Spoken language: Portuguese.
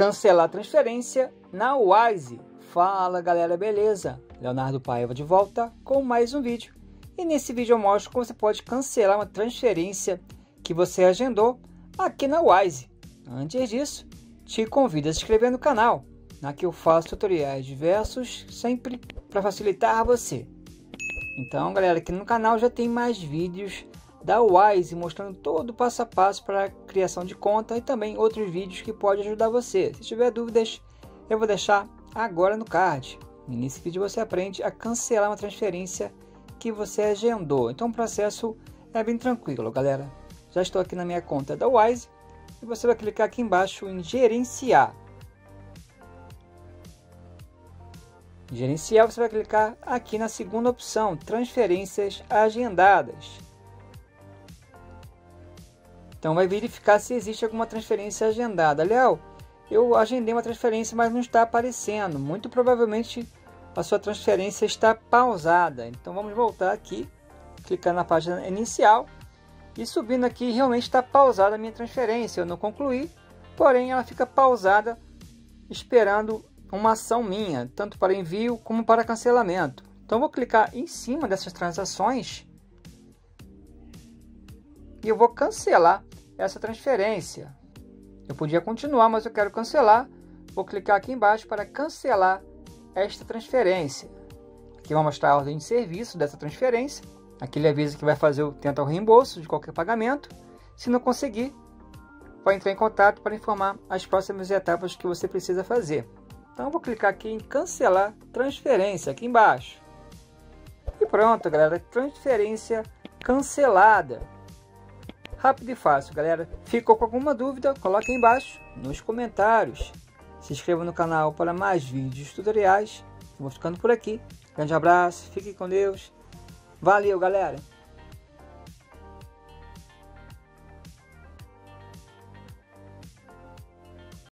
cancelar a transferência na Wise. Fala galera, beleza? Leonardo Paiva de volta com mais um vídeo. E nesse vídeo eu mostro como você pode cancelar uma transferência que você agendou aqui na Wise. Antes disso, te convido a se inscrever no canal. Aqui eu faço tutoriais diversos, sempre para facilitar você. Então galera, aqui no canal já tem mais vídeos da Wise mostrando todo o passo a passo para a criação de conta e também outros vídeos que podem ajudar você. Se tiver dúvidas, eu vou deixar agora no card. E nesse vídeo você aprende a cancelar uma transferência que você agendou. Então o processo é bem tranquilo, galera. Já estou aqui na minha conta da Wise e você vai clicar aqui embaixo em gerenciar. Gerenciar, você vai clicar aqui na segunda opção, transferências agendadas. Então vai verificar se existe alguma transferência agendada. Léo, eu agendei uma transferência, mas não está aparecendo. Muito provavelmente a sua transferência está pausada. Então vamos voltar aqui, clicar na página inicial e subindo aqui realmente está pausada a minha transferência. Eu não concluí, porém ela fica pausada esperando uma ação minha, tanto para envio como para cancelamento. Então vou clicar em cima dessas transações e eu vou cancelar essa transferência. Eu podia continuar, mas eu quero cancelar. Vou clicar aqui embaixo para cancelar esta transferência. Aqui vai mostrar a ordem de serviço dessa transferência. Aqui ele avisa que vai fazer o tenta o reembolso de qualquer pagamento. Se não conseguir, vai entrar em contato para informar as próximas etapas que você precisa fazer. Então vou clicar aqui em cancelar transferência aqui embaixo. E pronto, galera, transferência cancelada. Rápido e fácil, galera. Ficou com alguma dúvida? Coloque aí embaixo nos comentários. Se inscreva no canal para mais vídeos tutoriais. Vou ficando por aqui. Grande abraço, fique com Deus. Valeu, galera!